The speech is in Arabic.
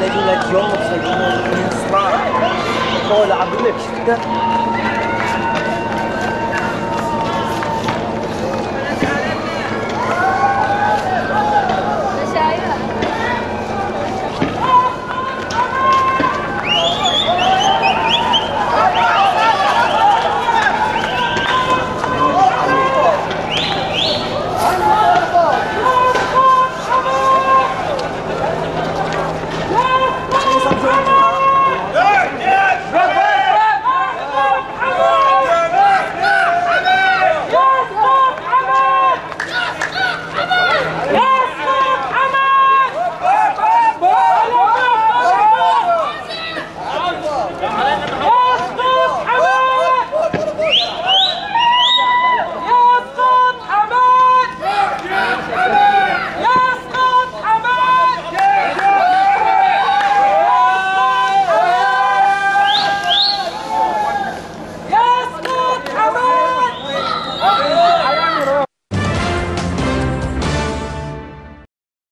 la ville de Lyon, c'est vraiment une histoire. Quand on l'a vu,